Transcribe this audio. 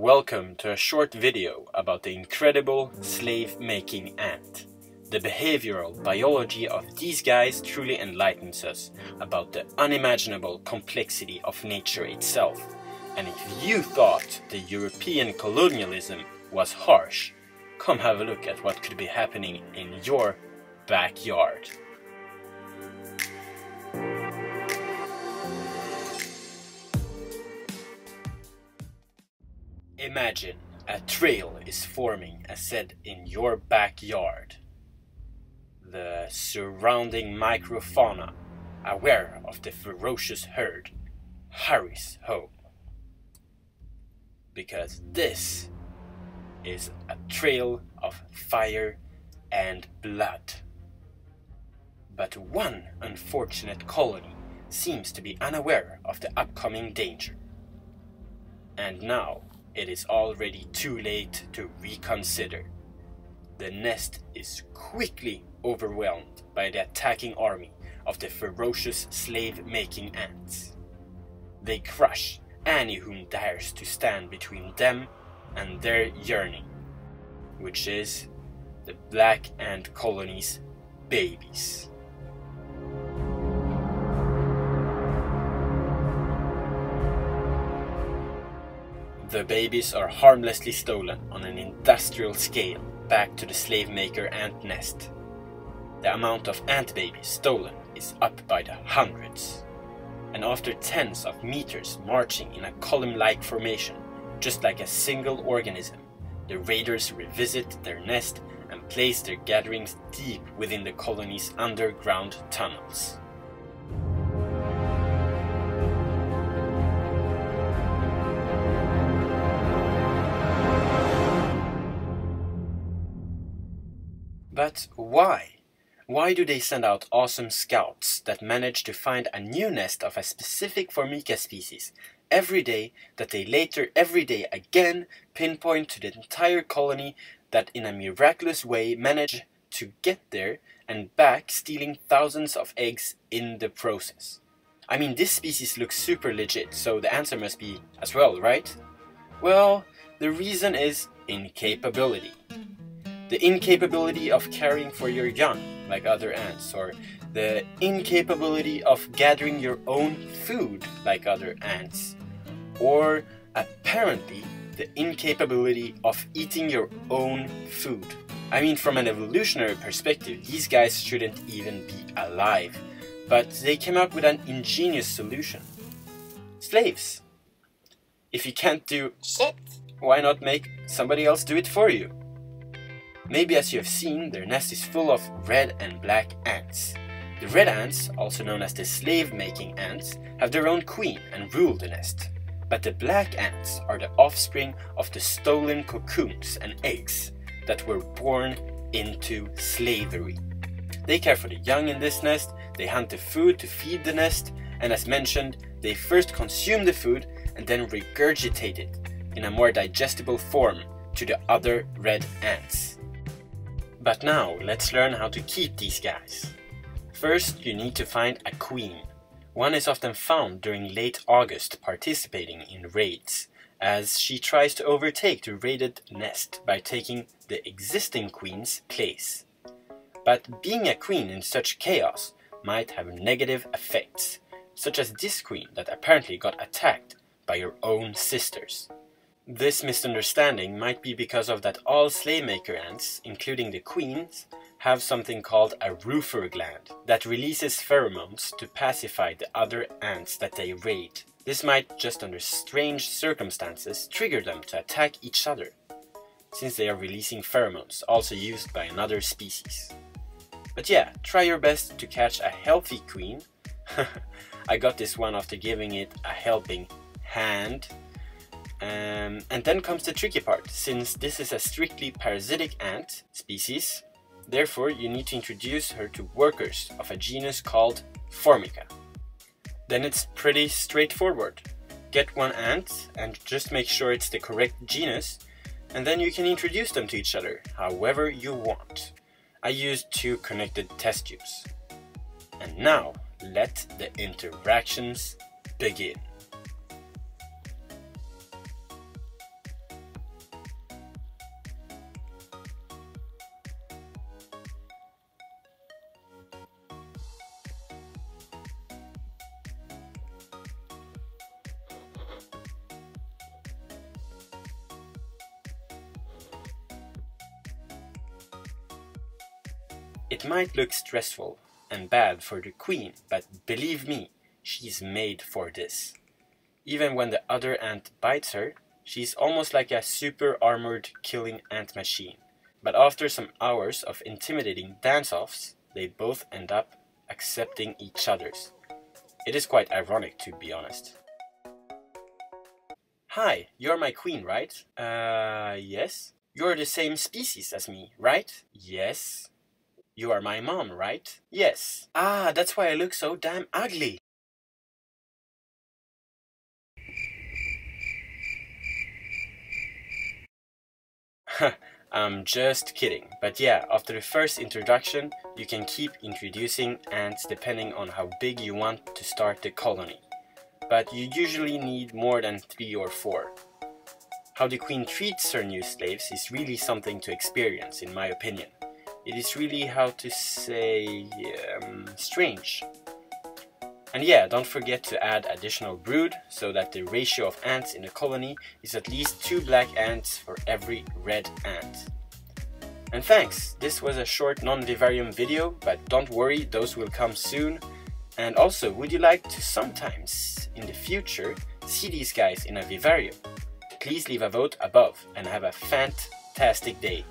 Welcome to a short video about the incredible slave-making ant. The behavioral biology of these guys truly enlightens us about the unimaginable complexity of nature itself. And if you thought the European colonialism was harsh, come have a look at what could be happening in your backyard. Imagine a trail is forming as said in your backyard. The surrounding microfauna, aware of the ferocious herd, hurries home. Because this is a trail of fire and blood. But one unfortunate colony seems to be unaware of the upcoming danger. And now it is already too late to reconsider. The nest is quickly overwhelmed by the attacking army of the ferocious slave-making ants. They crush any whom dares to stand between them and their yearning, which is the black ant colony's babies. The babies are harmlessly stolen on an industrial scale back to the slave maker ant nest. The amount of ant babies stolen is up by the hundreds. And after tens of meters marching in a column-like formation, just like a single organism, the raiders revisit their nest and place their gatherings deep within the colony's underground tunnels. But why? Why do they send out awesome scouts that manage to find a new nest of a specific Formica species every day that they later every day again pinpoint to the entire colony that in a miraculous way manage to get there and back stealing thousands of eggs in the process? I mean this species looks super legit so the answer must be as well, right? Well, the reason is incapability the incapability of caring for your young, like other ants, or the incapability of gathering your own food, like other ants, or apparently the incapability of eating your own food. I mean, from an evolutionary perspective, these guys shouldn't even be alive, but they came up with an ingenious solution. Slaves. If you can't do shit, why not make somebody else do it for you? Maybe as you have seen, their nest is full of red and black ants. The red ants, also known as the slave-making ants, have their own queen and rule the nest. But the black ants are the offspring of the stolen cocoons and eggs that were born into slavery. They care for the young in this nest, they hunt the food to feed the nest, and as mentioned, they first consume the food and then regurgitate it in a more digestible form to the other red ants. But now, let's learn how to keep these guys. First, you need to find a queen. One is often found during late August participating in raids, as she tries to overtake the raided nest by taking the existing queen's place. But being a queen in such chaos might have negative effects, such as this queen that apparently got attacked by your own sisters. This misunderstanding might be because of that all slave-maker ants, including the queens, have something called a Dufour gland that releases pheromones to pacify the other ants that they raid. This might, just under strange circumstances, trigger them to attack each other, since they are releasing pheromones also used by another species. But yeah, try your best to catch a healthy queen. I got this one after giving it a helping hand um, and then comes the tricky part, since this is a strictly parasitic ant species, therefore you need to introduce her to workers of a genus called Formica. Then it's pretty straightforward. Get one ant and just make sure it's the correct genus, and then you can introduce them to each other however you want. I used two connected test tubes. And now, let the interactions begin. It might look stressful and bad for the queen, but believe me, she's made for this. Even when the other ant bites her, she's almost like a super armored killing ant machine. But after some hours of intimidating dance-offs, they both end up accepting each other's. It is quite ironic to be honest. Hi, you're my queen, right? Uh, yes. You're the same species as me, right? Yes. You are my mom, right? Yes. Ah, that's why I look so damn ugly. I'm just kidding. But yeah, after the first introduction, you can keep introducing ants depending on how big you want to start the colony. But you usually need more than 3 or 4. How the queen treats her new slaves is really something to experience, in my opinion. It is really, how to say, um, strange. And yeah, don't forget to add additional brood so that the ratio of ants in a colony is at least 2 black ants for every red ant. And thanks, this was a short non-vivarium video, but don't worry, those will come soon. And also, would you like to sometimes, in the future, see these guys in a vivarium? Please leave a vote above and have a fantastic day.